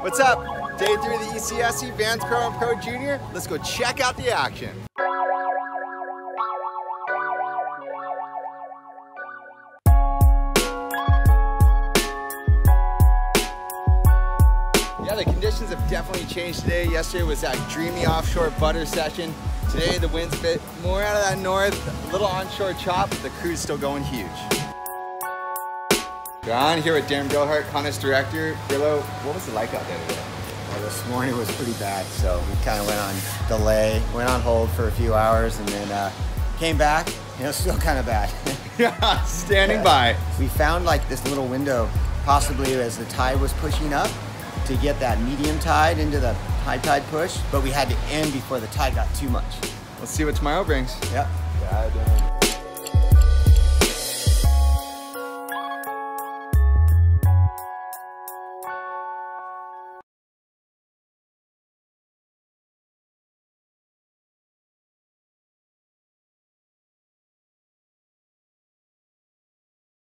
What's up? Day three of the ECSC Vans Pro and Pro Junior. Let's go check out the action. Yeah, the conditions have definitely changed today. Yesterday was that dreamy offshore butter session. Today the wind's a bit more out of that north, a little onshore chop, but the crew's still going huge. We're here with Darren Billhart, Conus Director. Brillo, what was it like out there today? Well, this morning was pretty bad, so we kind of went on delay, went on hold for a few hours, and then uh, came back. You know, still kind of bad. yeah, standing by. We found like this little window, possibly as the tide was pushing up, to get that medium tide into the high tide push, but we had to end before the tide got too much. Let's see what tomorrow brings. Yep. Yeah,